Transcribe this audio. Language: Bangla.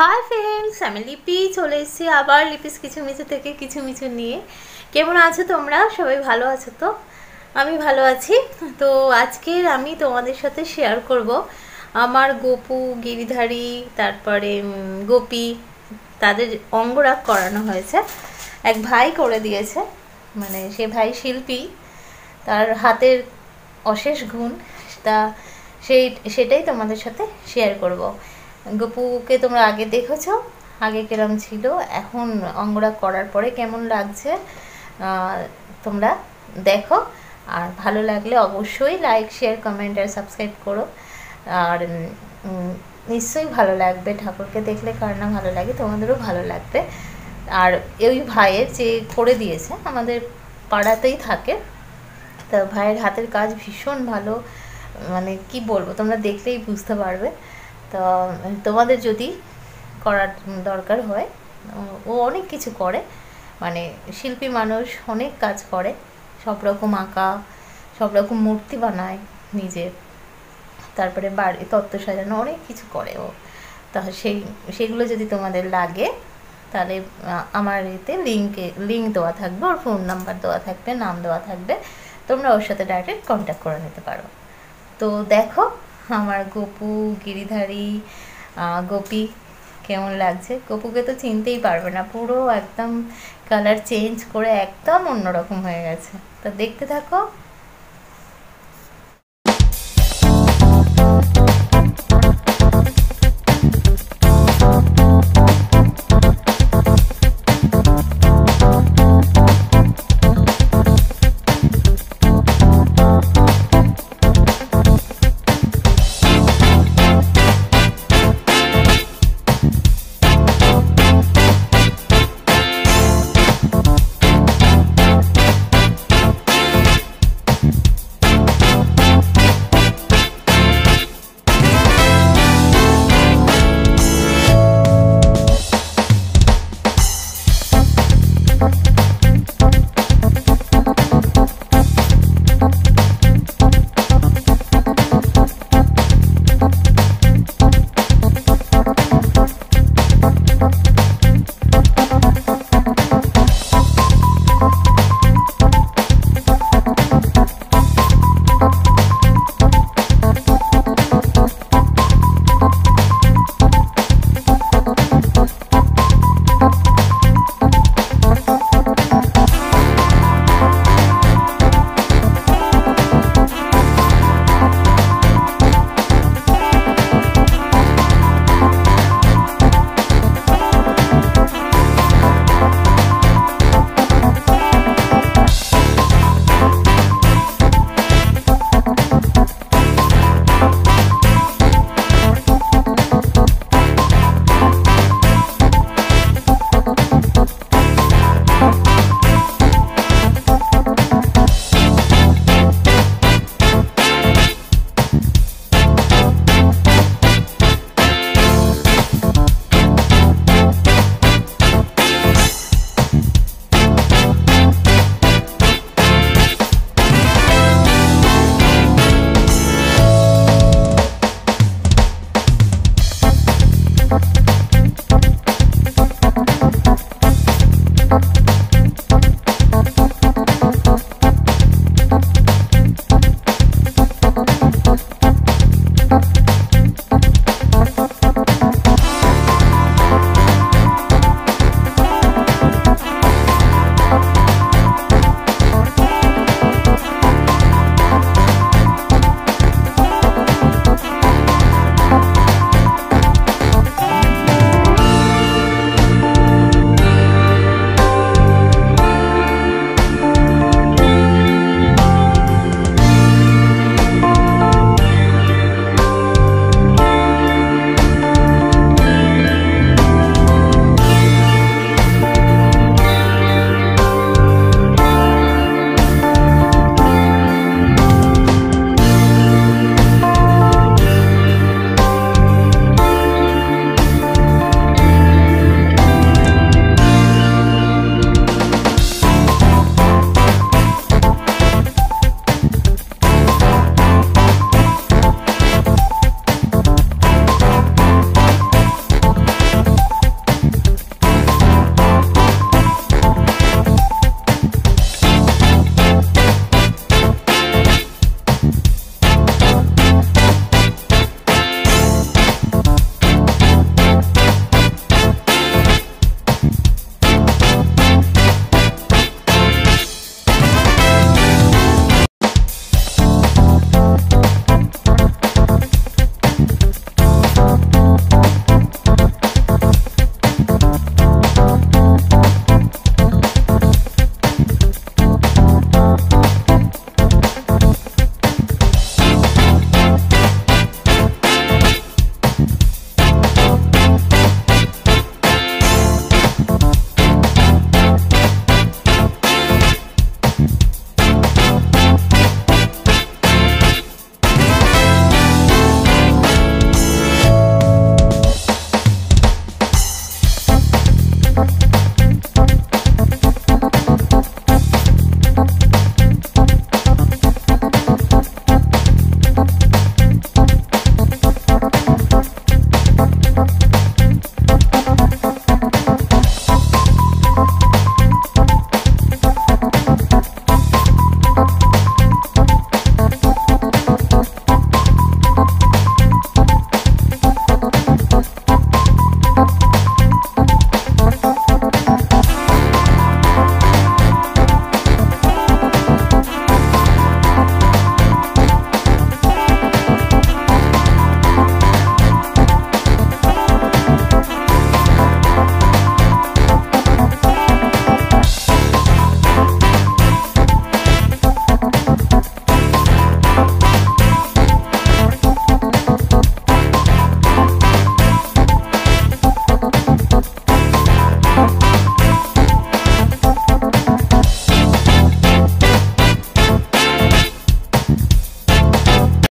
হাই ফ্রেন্ডস আমি লিপি চলে এসেছি আবার লিপিস কিছু মিছু থেকে কিছু মিছু নিয়ে। কেমন আছো তোমরা? সবাই ভালো আছো তো? আমি ভালো আছি। তো আজকের আমি তোমাদের সাথে শেয়ার করব। আমার গোপু, গিরিধারী, তারপরে গোপী, তাদের অঙ্গরাগ করানো হয়েছে। এক ভাই করে দিয়েছে। মানে সে ভাই শিল্পী। তার হাতের অশেষ গুণ। তা সেই, সেটাই তোমাদের সাথে শেয়ার করব। গপুকে তোমরা আগে দেখেছ, আগে কেরম ছিল, এখন অঙ্গরাগ করার পরে কেমন লাগছে তোমরা দেখো। আর ভালো লাগলে অবশ্যই লাইক শেয়ার কমেন্ট আর সাবস্ক্রাইব করো। আর নিশ্চয়ই ভালো লাগবে, ঠাকুরকে দেখলে কার না ভালো লাগে, তোমাদেরও ভালো লাগবে। আর ওই ভাইয়ের যে করে দিয়েছে, আমাদের পাড়াতেই থাকে। তা ভাইয়ের হাতের কাজ ভীষণ ভালো মানে কি বলব, তোমরা দেখলেই বুঝতে পারবে। তো তোমাদের যদি করার দরকার হয়, ও অনেক কিছু করে। মানে শিল্পী মানুষ অনেক কাজ করে, সব রকম আঁকা, সব রকম মূর্তি বানায় নিজে। তারপরে বাড়ি, তত্ত্ব সাজানো, অনেক কিছু করে ও। তা সেই, সেগুলো যদি তোমাদের লাগে, তাহলে আমার এতে লিঙ্কে লিঙ্ক দেওয়া থাকবে, ওর ফোন নাম্বার দেওয়া থাকবে, নাম দেওয়া থাকবে। তোমরা ওর সাথে ডাইরেক্ট কন্ট্যাক্ট করে নিতে পারো। তো দেখো আমার গপু, গিরিধারী গোপি, কেমন লাগছে? গপুকে তো চিনতেই পারবে না, পুরো একদম কালার চেঞ্জ করে একদম অন্যরকম হয়ে গেছে। তা দেখতে থাকো। Bye.